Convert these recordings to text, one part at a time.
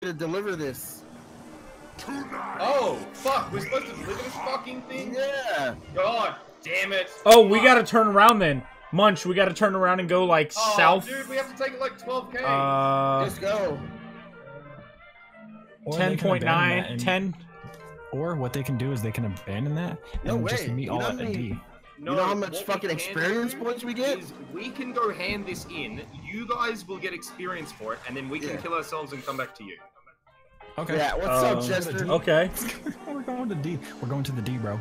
to deliver this. Oh, fuck. We're supposed to deliver this fucking thing? Yeah. God damn it. Oh, we gotta turn around then. Munch, we gotta turn around and go like Oh, south. dude, we have to take like 12k. Uh, Let's go. Or they can abandon 10.9, 10. Or what they can do is they can abandon that No and just meet You all know at what I a? D. No, you know how much fucking experience points we get? is we can go hand this in. You guys will get experience for it, and then we can Yeah. kill ourselves and come back to you. Okay. Yeah, what's Um, up, Chester? Okay. We're going to D. We're going to the D, bro.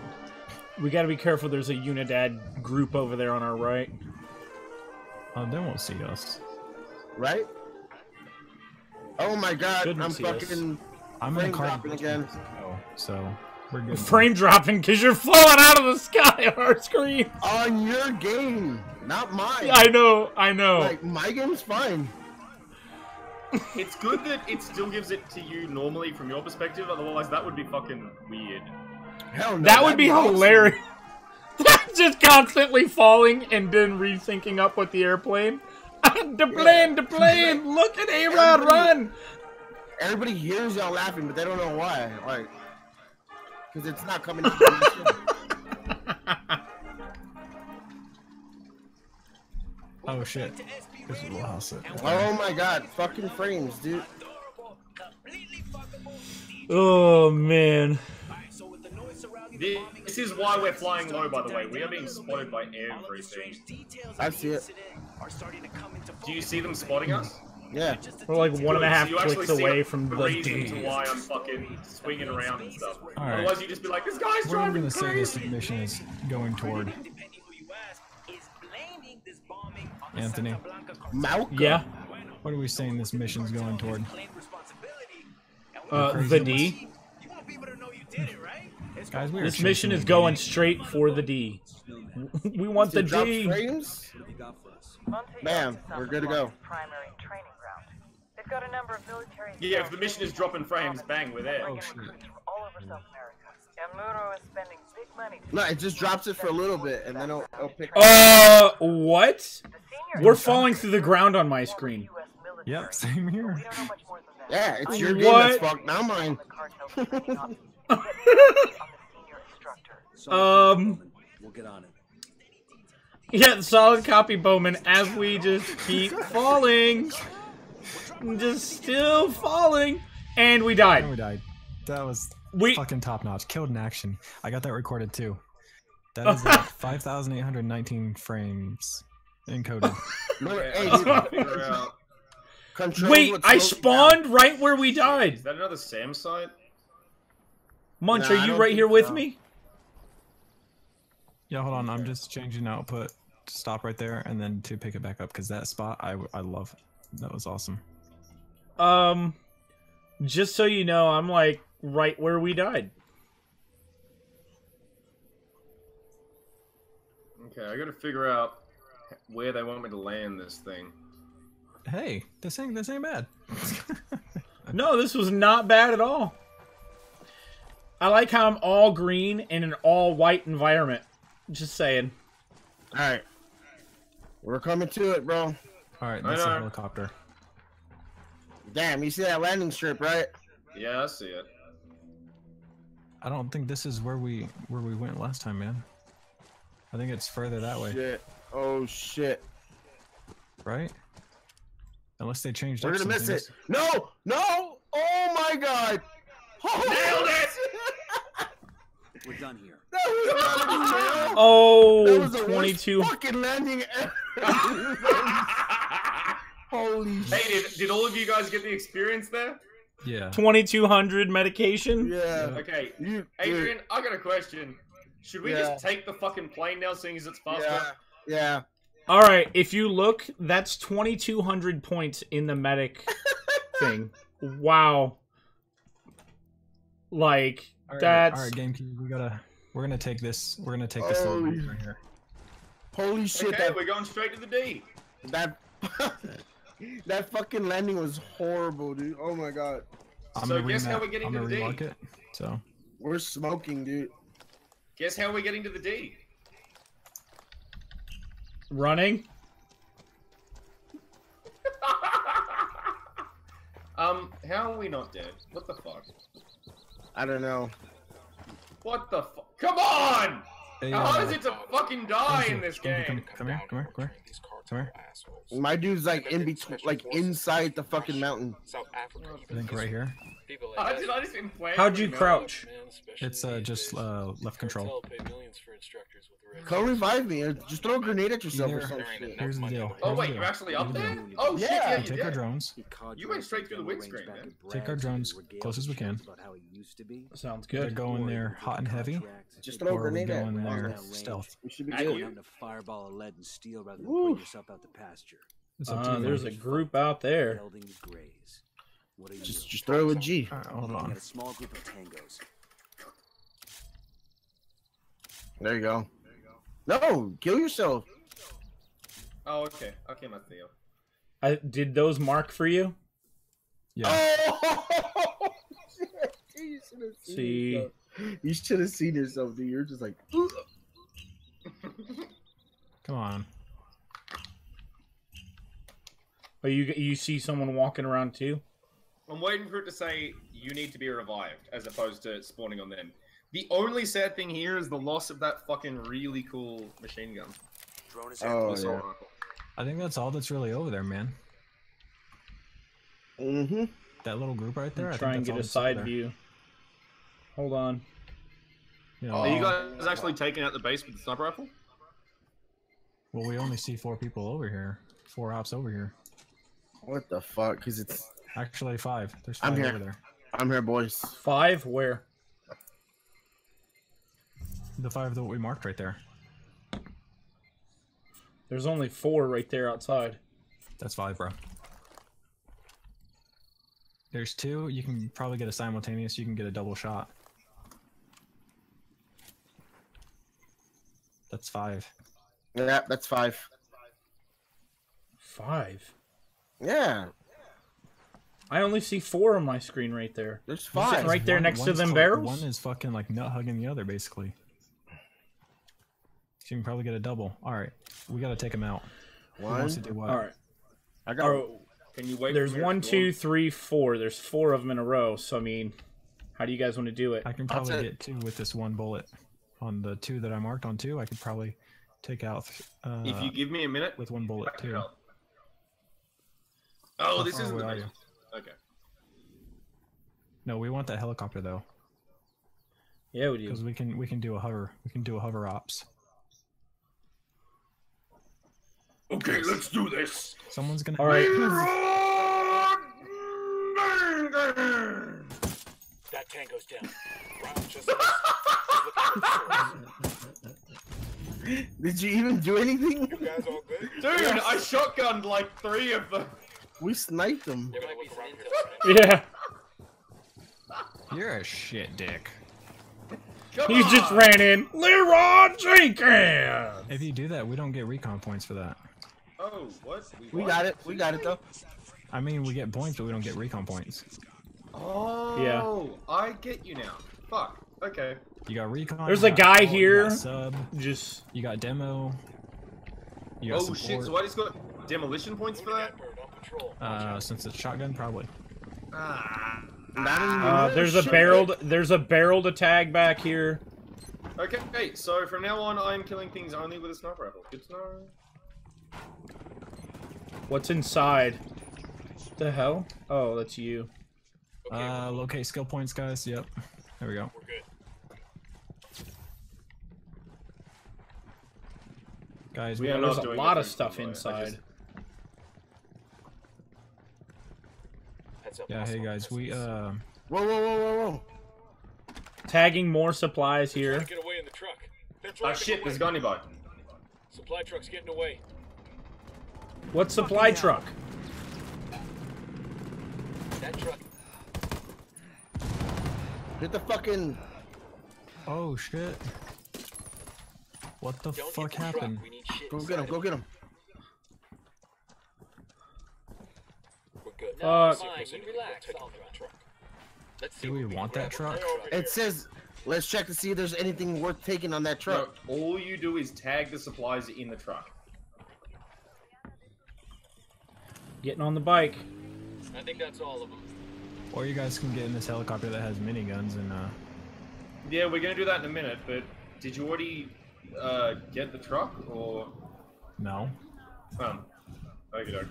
We gotta be careful. There's a Unidad group over there on our right. Oh, they won't see us. Right? Oh my god, Shouldn't I'm see us. fucking I'm in frame a car again. Oh, so we're good. Frame dropping because you're falling out of the sky on our screen. On your game, not mine. I know, I know. Like, my game's fine. It's good that it still gives it to you normally from your perspective, otherwise that would be fucking weird. Hell no. that would that'd be awesome. hilarious. Just constantly falling and then resyncing up with the airplane. the plane, the plane! Look at A-Rod run! Everybody hears y'all laughing, but they don't know why. Like, because it's not coming. into Oh shit. This is awesome. Oh my god, fucking frames, dude. Oh man. This is why we're flying low, by the way. We are being spotted by everything. I see it. Do you see them spotting us? Yeah. We're like one and a Good, half so clicks away from the reason D. why I'm fucking swinging around and stuff. Alright. Otherwise, you just be like, this guy's What are we driving gonna say this crazy. mission is going toward? Anthony, Malcolm. Yeah. what are we saying this mission's going toward? Uh, the D. Guys, we are This mission is going D. straight for the D. We want the D. frames? Bam, we're good to go. Primary training ground. They've got a number of military Yeah, if the mission is dropping frames, bang, we're there. Oh shit. all over South America. And Muro is spending big money. to No, it just drops it for a little bit, and then it'll, it'll pick up. Uh, what? The We're falling through the ground on my screen. US. Yep, same here. We don't know much more than that. Yeah, it's your What? game that's fucked, now mine. The cartel training on on the senior instructor. Um, We'll get on it. yeah, solid copy, Bowman, as we just keep falling. Just still falling. And we And died. we died. That was We- fucking top notch. Killed in action. I got that recorded too. That is uh, 5,819 frames encoded. Remember, hey, Let's dude, figure out- controls Wait, I slows you down. spawned right where we died. Is that another SAM site? Munch, Nah, are you right here with so. me? yeah, hold on. I'm just changing output. Stop right there and then to pick it back up because that spot I, I love. That was awesome. Um, just so you know, I'm like right where we died. Okay, I gotta figure out where they want me to land this thing. Hey, this ain't this ain't bad. No, this was not bad at all. I like how I'm all green in an all white environment. Just saying. Alright. We're coming to it, bro. All right, that's a helicopter. Damn, you see that landing strip, right? Yeah, I see it. I don't think this is where we where we went last time, man. I think it's further that way, Shit. Oh, shit. right? Unless they changed We're gonna some miss it. No! No! Oh my god! Nailed oh it! We're done here. That was not a nail. Oh, that Oh, was the 22. worst fucking landing ever. Holy Hey, did, did all of you guys get the experience there? Yeah. 2200 medication. Yeah. Okay, You, dude, Adrian, I got a question. Should we Yeah. just take the fucking plane now, seeing as it's faster? Yeah. Yeah. All right, if you look, that's 2200 points in the medic thing. Wow. Like All right, that's all right, GameCube. We gotta. We're gonna take this. We're gonna take this little Holy- right here. Holy shit, Okay, that we're going straight to the D. that that fucking landing was horrible, dude. Oh my god. I'm So gonna guess how we're getting I'm to gonna the D? it. So We're smoking, dude. Guess how we're getting to the D? running. Um, how are we not dead? What the fuck? I don't know. What the fuck? Come on! Hey, How hard uh, is it to fucking die in this come- game? Come, here, come here, come here. Come here. My dude's like in between, like inside the fucking mountain. South Africa. I think right here. People How like did I just implant? How'd you the crouch? It's uh just uh left control. Come revive me, or just throw a grenade at yourself or Either- some There shit. Here's the deal. Oh Here's wait, the you're actually up there? You Oh shit, Yeah. yeah, We you take our drones. You went straight through the windscreen, man. Take our drones close as we can. Sounds They're good. going there hot and heavy, Just throw a or we grenade go at in there stealth. We should be At good. you? fireball of lead and steel rather than Woo. putting yourself out the pasture. It's up to Uh, there's a group out there. Gelding graze. What are you? Just, just throw a G. Alright, hold on. got a small group of tangos. There you go. No, kill yourself. Oh, okay. Okay, my Theo. I did those mark for you? Yeah. Oh. You should have seen See. yourself. You should have seen yourself, dude. You're just like, Come on. Oh, you you see someone walking around too? I'm waiting for it to say you need to be revived, as opposed to spawning on them. The only sad thing here is the loss of that fucking really cool machine gun. Drone is Oh, yeah. rifle. I think that's all that's really over there, man. mm-hmm. That little group right there. I Try think and get a side view. Hold on. You know, Are you Oh. guys actually taking out the base with the sniper rifle? well, we only see four people over here. Four ops over here. What the fuck? Because it's. Actually, five. There's I'm five here. over there. I'm here, boys. Five? Where? The five that we marked right there. There's only four right there outside. That's five, bro. There's two. You can probably get a simultaneous. You can get a double shot. That's five. Yeah, that's five. Five? Yeah, I only see four on my screen right there. there's You sitting five. right there One- next to them cl- barrels? One is fucking like nut hugging the other, basically. So you can probably get a double. All right, we gotta take him out. Who wants to One. do what? All right. I got. Oh, Can you wait? there's for me to one, spawn? two, three, four. There's four of them in a row. So I mean, how do you guys want to do it? I can probably get two with this one bullet. On the two that I marked on two, I could probably take out uh, If you give me a minute. with one bullet back too. it. Oh, How this isn't the away are base. you? Okay. No, we want that helicopter though, Yeah, we because do. we can we can do a hover. We can do a hover ops. Okay, let's do this. Someone's gonna. All right. That tango's down. Round just missed. He's looking for the Did you even do anything? You guys all good? Dude, I shotgunned like three of them. We sniped them. We're gonna look around for this, man. Yeah. You're a shit dick. Come He on. just ran in. Leeroy Jenkins. If you do that, we don't get recon points for that. Oh, what? We what? got it. We got it though. I mean, we get points, but we don't get recon points. Oh, yeah. I get you now. Fuck. Okay. You got recon. There's you a guy assault, here. got Sub. Just You got demo. You got Oh shit! So I just got demolition points for that. Bird on patrol. Uh, since it's shotgun, probably. Ah. Uh, there's a shit. barreled. There's a barreled attack back here. Okay. Hey, so from now on, I'm killing things only with a sniper rifle. Good to know. What's inside? The hell? Oh, that's you. Okay, Uh, locate skill points, guys. Yep. There we go. we're good. Guys, We we are there's a lot of stuff people, I inside. just- Heads up. Yeah, hey guys, we presence. uh, Whoa, whoa, whoa, whoa, whoa! Tagging more supplies here. get away in the truck. They're Ah driving shit! away. There's a gun nearby. Supply truck's getting away. What supply truck? That truck. Hit the fucking. oh shit. What the Don't fuck the happened? truck. We need shit Go get him. Go get him. We're good. Fuck. Fine, Fine, you you relax, relax, I'll drive. Truck. Let's see Do what we want that truck? It here. says, let's check to see if there's anything worth taking on that No, truck. all you do is tag the supplies in the truck. Getting on the bike. I think that's all of them. Or you guys can get in this helicopter that has miniguns and uh. Yeah, we're gonna do that in a minute. But did you already uh, get the truck or? No. Um, okay, doke.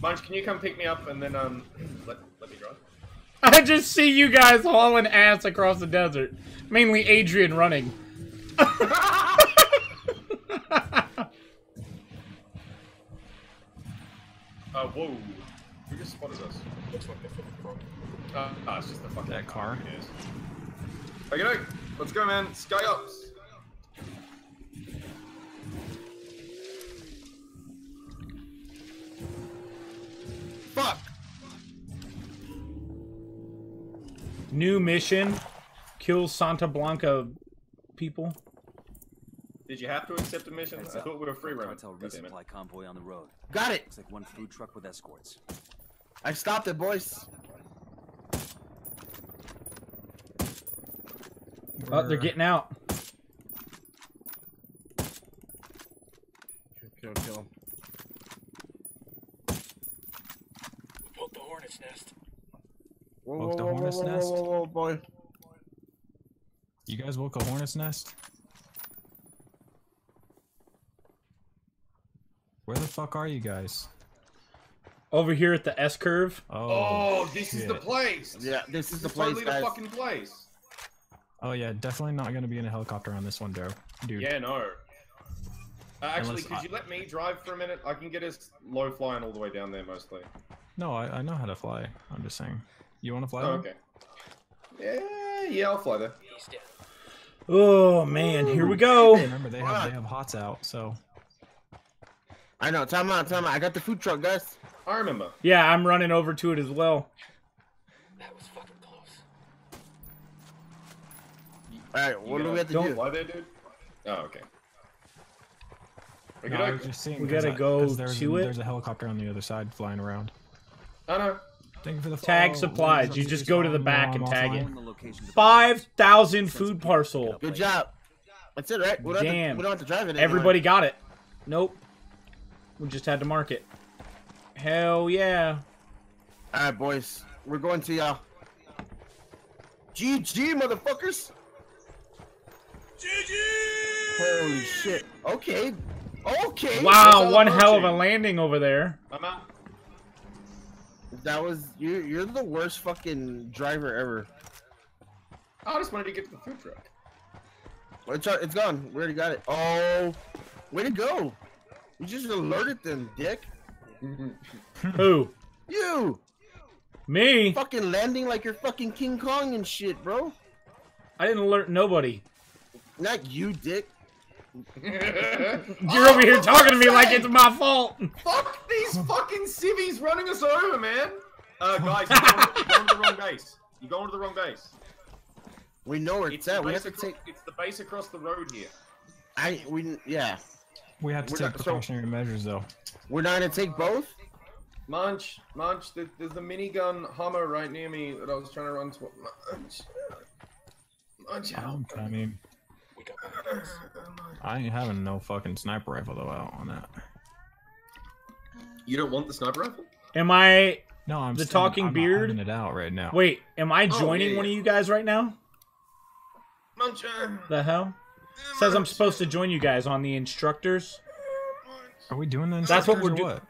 Munch, can you come pick me up and then um let let me drive? I just see you guys hauling ass across the desert. Mainly Adrian running. Uh, whoa. Who just spotted us? Looks like they put the front. Uh, ah, it's just the fucking That car? Yes. Okay, doke. Let's go, man. Sky ups. New mission. Kill Santa Blanca people. Did you have to accept a mission? Heads I up. thought we were free roaming. Cartel God damn it. resupply convoy on the road. Got it. Looks like one food truck with escorts. I stopped it, boys. Oh, they're We're- getting out. Kill, kill him. We poked the hornet's nest. Whoa, Woke whoa, the whoa, hornet's whoa, whoa, nest? whoa, whoa, boy. You guys woke a hornet's nest? Where the fuck are you guys? Over here at the S curve. Oh, Oh, this is the shit. place. Yeah, this is the place, totally guys. the fucking place. Oh yeah, definitely not gonna be in a helicopter on this one, Joe. Dude. Yeah, no. Uh, actually, Unless could I- you let me drive for a minute? I can get us low flying all the way down there mostly. No, I, I know how to fly. I'm just saying. You wanna fly? Oh, one? okay. Yeah, yeah, I'll fly there. Oh man, here we go. Remember they have they have hots out, so I know. Time out, time out. I got the food truck, guys. I remember. Yeah, I'm running over to it as well. That was fucking close. All right, what You do we have to gonna do? Fly there, dude. Oh, okay. no, I Okay, was just seeing. We 'cause gotta I- go 'cause there's, to it? There's a helicopter on the other side flying around. I know. Thank you for the Tag follow. supplies. You just go to the back and tag it. Following the location to- Five thousand food parcel. Good job. That's it, right? We don't, have to, Damn. we don't have to drive it. anymore. Everybody got it. Nope. We just had to mark it. Hell yeah. All right, boys. We're going to y'all. GG, motherfuckers. GG. Holy shit. Okay. Okay. Wow, one hell of a landing over there. I'm out. That was you. You're the worst fucking driver ever. Oh, I just wanted to get to the food truck. It's, uh, it's gone. We already got it. Oh, way to go. You just alerted them, dick. Who? You Me? fucking landing like you're fucking King Kong and shit, bro. I didn't alert nobody. Not you, dick. You're over here talking to me like it's my fault. Fuck these fucking civvies running us over, man. Uh, guys, you're going, to the wrong base. You're going to the wrong base. We know where It's it's, at. We have to take. it's the base across the road here. I we yeah. We have to We're take not- so- precautionary measures though. We're not gonna take both. Munch, Munch, there- there's the minigun Hummer right near me that I was trying to run to. Munch, Munch, help. I mean, We got one of. I ain't having no fucking sniper rifle though out on that. You don't want the sniper rifle? Am I? No, I'm The still- talking I'm not beard? having it out right now. Wait, am I joining yeah, one of you guys right now? Munch, uh, The hell? Says I'm supposed to join you guys on the instructors. Are we doing the That's what instructors we're or do- what?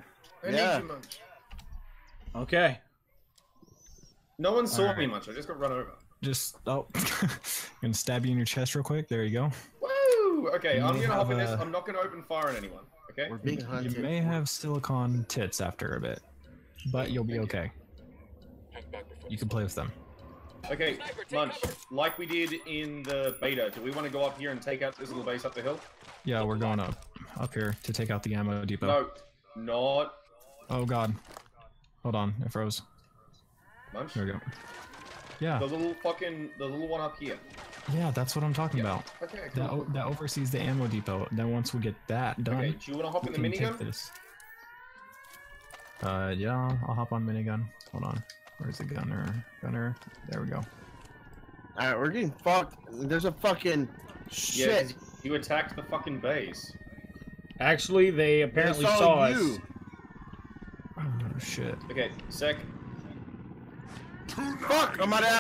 Yeah. need you, Munch. Okay. No one saw Alright. me, much. I just got run over. Just oh, gonna stab you in your chest real quick. There you go. Woo! Okay, You I'm gonna hop in have this. a- I'm not gonna open fire on anyone. Okay. We're being You hunted. may have silicon tits after a bit, but you'll be Thank okay. Hang You can play with them. Okay, Sniper, take Munch. Like we did in the beta, do we want to go up here and take out this little base up the hill? Yeah, we're going up up here to take out the ammo depot. No, not Oh god. Hold on, it froze. Munch. Here we go. Yeah, The little fucking, the little one up here. yeah, that's what I'm talking about. Okay, That, cool. o- that oversees the ammo depot. Then once we get that done, Okay, do you want to hop in the can take minigun? this. Uh, yeah, I'll hop on minigun. Hold on. Where's the gunner? Gunner. There we go. All right, we're getting fucked. There's a fucking Yeah, you attacked the fucking base. Actually, they apparently They saw us. you. Oh shit. Okay, sec. Fuck! I'm out of